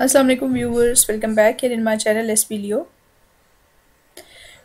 वालेकुम viewers welcome back here in my channel S Leo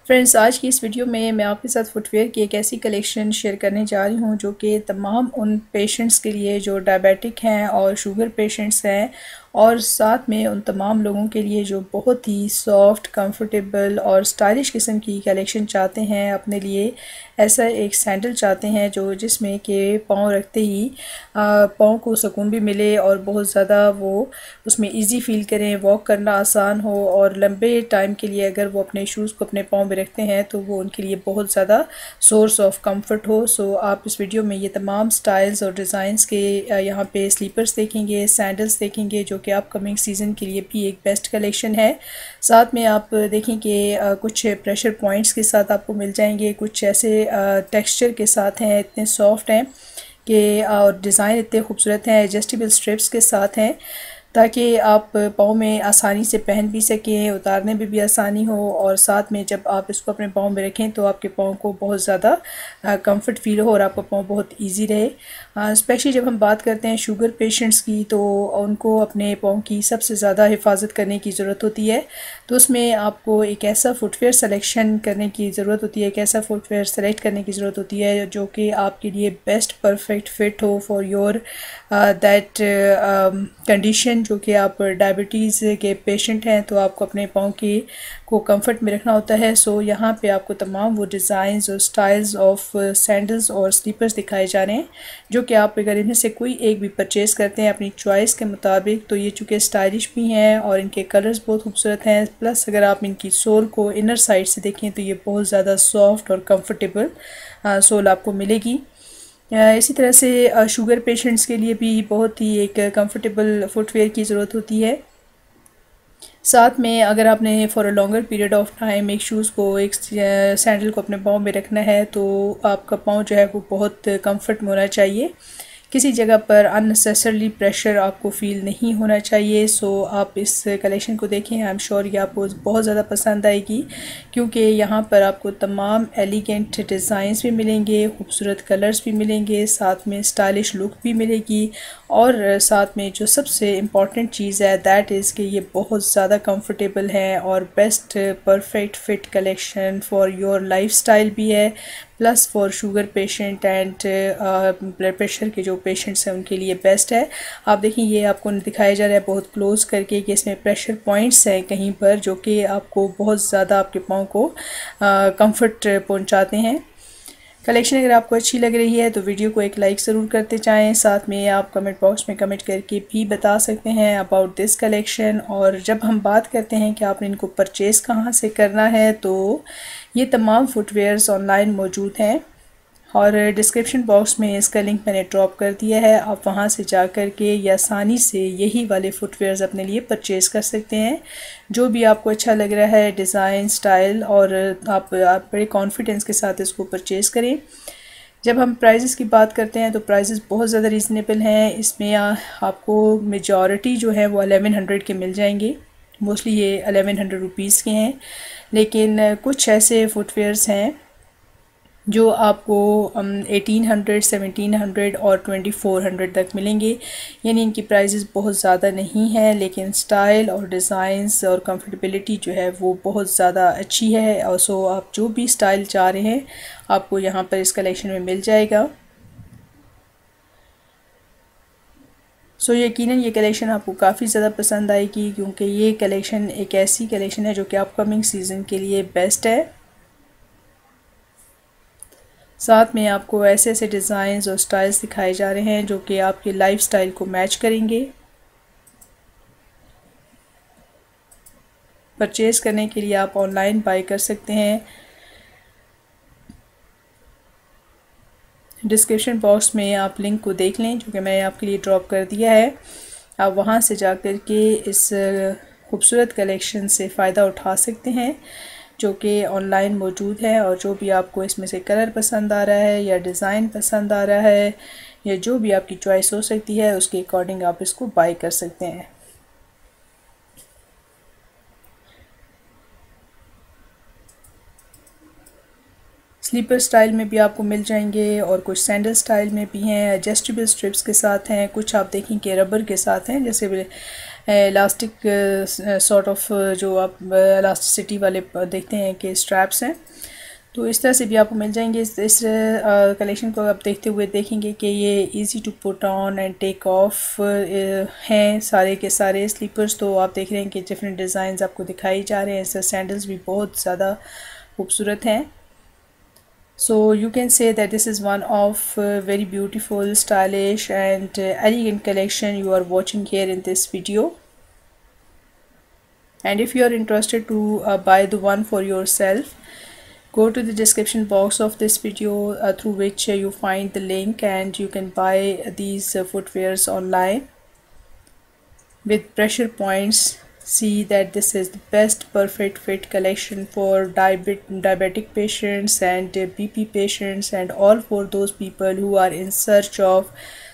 friends आज की इस वीडियो में मैं आपके साथ फुटवेयर की एक ऐसी कलेक्शन शेयर करने जा रही हूँ जो कि तमाम उन पेशेंट्स के लिए जो डायबिटिक हैं और शुगर पेशेंट्स हैं और साथ में उन तमाम लोगों के लिए जो बहुत ही सॉफ्ट कंफर्टेबल और स्टाइलिश किस्म की कलेक्शन चाहते हैं, अपने लिए ऐसा एक सैंडल चाहते हैं जो जिसमें कि पाँव रखते ही पाँव को सुकून भी मिले और बहुत ज़्यादा वो उसमें इजी फील करें वॉक करना आसान हो और लंबे टाइम के लिए अगर वो अपने शूज़ को अपने पाँव में रखते हैं तो वो उनके लिए बहुत ज़्यादा सोर्स ऑफ़ कंफर्ट हो। सो आप इस वीडियो में ये तमाम स्टाइल्स और डिज़ाइंस के यहाँ पर स्लीपर्स देखेंगे सैंडल्स देखेंगे जो कि अपकमिंग सीज़न के लिए भी एक बेस्ट कलेक्शन है। साथ में आप देखें कि कुछ प्रेशर पॉइंट्स के साथ आपको मिल जाएँगे, कुछ ऐसे टेक्सचर के साथ हैं, इतने सॉफ्ट हैं कि और डिज़ाइन इतने खूबसूरत हैं एडजस्टेबल स्ट्रिप्स के साथ हैं। ताकि आप पाँव में आसानी से पहन भी सकें, उतारने में भी भी आसानी हो और साथ में जब आप इसको अपने पाँव में रखें तो आपके पाँव को बहुत ज़्यादा कंफर्ट फील हो और आपका पाँव बहुत इजी रहे। स्पेशली जब हम बात करते हैं शुगर पेशेंट्स की तो उनको अपने पाँव की सबसे ज़्यादा हिफाजत करने की ज़रूरत होती है। तो उसमें आपको एक ऐसा फुटवेयर सलेक्शन करने की ज़रूरत होती है, एक ऐसा फुटवेयर सेलेक्ट करने की ज़रूरत होती है जो कि आपके लिए बेस्ट परफेक्ट फ़िट हो फॉर योर दैट कंडीशन जो कि आप डायबिटीज़ के पेशेंट हैं तो आपको अपने पाँव की, को कंफर्ट में रखना होता है। सो यहाँ पे आपको तमाम वो डिज़ाइंस और स्टाइल्स ऑफ़ सैंडल्स और स्लीपर्स दिखाए जा रहे हैं, जो कि आप अगर इनमें से कोई एक भी परचेज़ करते हैं, अपनी चॉइस के मुताबिक तो ये चूँकि स्टाइलिश भी हैं और इनके कलर्स बहुत खूबसूरत हैं। प्लस अगर आप इनकी सोल को इनर साइड से देखें तो ये बहुत ज़्यादा सॉफ्ट और कम्फर्टेबल सोल आपको मिलेगी। इसी तरह से शुगर पेशेंट्स के लिए भी बहुत ही एक कंफर्टेबल फुटवेयर की ज़रूरत होती है। साथ में अगर आपने for a longer period of time एक शूज़ को, एक सैंडल को अपने पाँव में रखना है तो आपका पाँव जो है वो बहुत कंफर्ट में होना चाहिए। किसी जगह पर अननेसेसरली प्रेशर आपको फ़ील नहीं होना चाहिए सो आप इस कलेक्शन को देखें आई एम श्योर ये आपको बहुत ज़्यादा पसंद आएगी, क्योंकि यहाँ पर आपको तमाम एलिगेंट डिज़ाइंस भी मिलेंगे, खूबसूरत कलर्स भी मिलेंगे, साथ में स्टाइलिश लुक भी मिलेगी, और साथ में जो सबसे इंपॉर्टेंट चीज़ है दैट इज़ कि ये बहुत ज़्यादा कम्फर्टेबल है और best perfect fit collection for your life भी है। Plus for sugar patient and blood pressure के जो पेशेंट्स हैं उनके लिए बेस्ट है। आप देखिए ये आपको दिखाया जा रहा है बहुत क्लोज करके कि इसमें प्रेशर पॉइंट्स हैं कहीं पर जो कि आपको बहुत ज़्यादा आपके पाँव को कंफर्ट uh, पहुंचाते हैं। कलेक्शन अगर आपको अच्छी लग रही है तो वीडियो को एक लाइक ज़रूर करते चाहें साथ में आप कमेंट बॉक्स में कमेंट करके भी बता सकते हैं अबाउट दिस कलेक्शन और जब हम बात करते हैं कि आपने इनको परचेज़ कहाँ से करना है तो ये तमाम फुटवेयर्स ऑनलाइन मौजूद हैं। और डिस्क्रिप्शन बॉक्स में इसका लिंक मैंने ड्रॉप कर दिया है। आप वहाँ से जा कर के आसानी से यही वाले फुटवेयर्स अपने लिए परचेज़ कर सकते हैं। जो भी आपको अच्छा लग रहा है डिज़ाइन स्टाइल और आप, आप बड़े कॉन्फिडेंस के साथ इसको परचेज़ करें। जब हम प्राइजेस की बात करते हैं तो प्राइजेस बहुत ज़्यादा रीज़नेबल हैं। इसमें आपको मेजॉरिटी जो है वो अलेवन हंड्रेड के मिल जाएँगे। मोस्टली ये अलेवन हंड्रेड रुपीज़ के हैं। लेकिन कुछ ऐसे फुटवेयर्स हैं जो आपको एटीन हंड्रेड सेवनटीन हंड्रेड और ट्वेंटी फोर हंड्रेड तक मिलेंगे। यानी इनकी प्राइसेस बहुत ज़्यादा नहीं है लेकिन स्टाइल और डिज़ाइंस और कंफर्टेबिलिटी जो है वो बहुत ज़्यादा अच्छी है। और सो आप जो भी स्टाइल चाह रहे हैं आपको यहाँ पर इस कलेक्शन में मिल जाएगा। सो so, यकीनन ये कलेक्शन आपको काफ़ी ज़्यादा पसंद आएगी क्योंकि ये कलेक्शन एक ऐसी कलेक्शन है जो कि अपकमिंग सीज़न के लिए बेस्ट है। साथ में आपको ऐसे ऐसे डिज़ाइंस और स्टाइल्स दिखाए जा रहे हैं जो कि आपके लाइफ स्टाइल को मैच करेंगे। परचेज़ करने के लिए आप ऑनलाइन बाई कर सकते हैं। डिस्क्रिप्शन बॉक्स में आप लिंक को देख लें, जो कि मैंने आपके लिए ड्रॉप कर दिया है। आप वहाँ से जा कर के इस खूबसूरत कलेक्शन से फ़ायदा उठा सकते हैं। जो कि ऑनलाइन मौजूद है और जो भी आपको इसमें से कलर पसंद आ रहा है या डिज़ाइन पसंद आ रहा है या जो भी आपकी चॉइस हो सकती है, उसके अकॉर्डिंग आप इसको बाई कर सकते हैं। स्लीपर स्टाइल में भी आपको मिल जाएँगे और कुछ सैंडल स्टाइल में भी हैं एडजस्टेबल स्ट्रिप्स के साथ हैं, कुछ आप देखें कि रबर के साथ हैं, जैसे इलास्टिक सॉर्ट ऑफ़ जो आप इलास्टिसिटी वाले देखते हैं कि स्ट्रैप्स हैं। तो इस तरह से भी आपको मिल जाएँगे। इस, इस कलेक्शन को आप देखते हुए देखेंगे कि ये easy to put on and take off हैं सारे के सारे स्लीपर्स तो आप देख रहे हैं कि डिफरेंट डिज़ाइन आपको दिखाई जा रहे हैं। इससे सैंडल्स भी बहुत ज़्यादा खूबसूरत हैं। So you can say that this is one of uh, very beautiful stylish and uh, elegant collection you are watching here in this video. And if you are interested to uh, buy the one for yourself go to the description box of this video uh, through which uh, you find the link and you can buy these uh, footwears online with pressure points see that this is the best perfect fit collection for diabetic patients and BP patients and all for those people who are in search of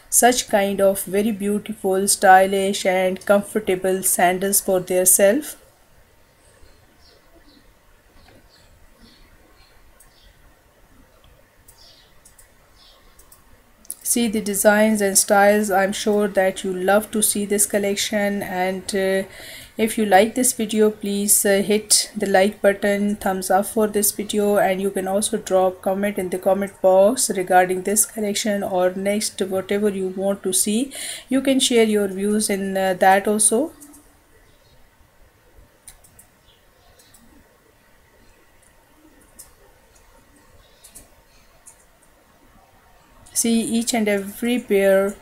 such kind of very beautiful stylish and comfortable sandals for their self. See the designs and styles. I'm sure that you love to see this collection and uh, if you like this video please uh, hit the like button thumbs up for this video and you can also drop comment in the comment box regarding this collection or next whatever you want to see. You can share your views in uh, that also. See each and every pair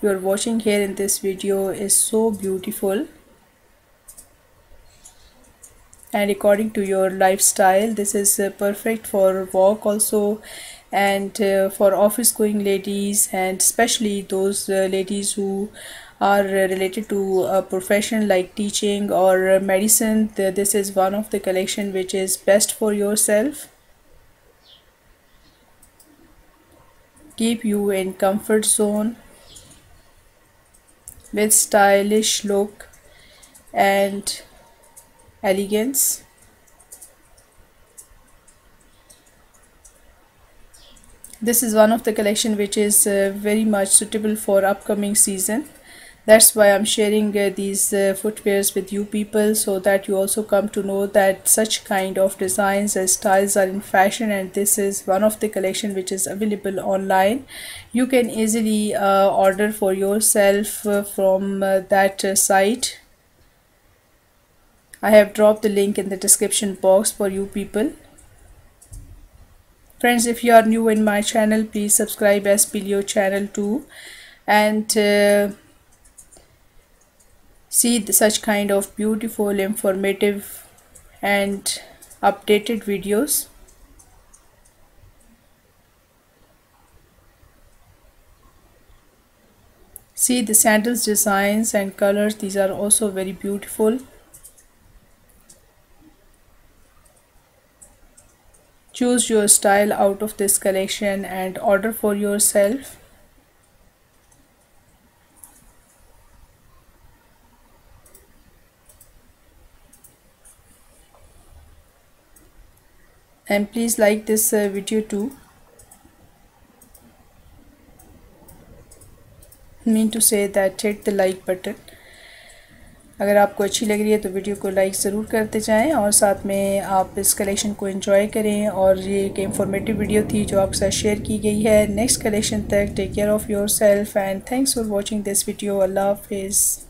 you are watching here in this video is so beautiful and according to your lifestyle this is uh, perfect for walk also and uh, for office going ladies and especially those uh, ladies who are related to a profession like teaching or medicine this is one of the collection which is best for yourself. Keep you in comfort zone with stylish look and elegance. This is one of the collection which is uh, very much suitable for upcoming season. That's why i'm sharing uh, these uh, footwears with you people so that you also come to know that such kind of designs and styles are in fashion and this is one of the collection which is available online. You can easily uh, order for yourself uh, from uh, that site I have dropped the link in the description box for you people. Friends if you are new in my channel please subscribe as Pilio channel too. And uh, see such kind of beautiful informative and updated videos. See the sandals designs and colors. These are also very beautiful choose your style out of this collection and order for yourself. And please like this uh, video too. Mean to say that hit the like button अगर आपको अच्छी लग रही है तो video को like ज़रूर करते जाएँ और साथ में आप इस कलेक्शन को एंजॉय करें और ये एक इंफॉर्मेटिव वीडियो थी जो आपके साथ शेयर की गई है। नेक्स्ट कलेक्शन तक take care of yourself and thanks for watching this video अल्लाह हाफिज़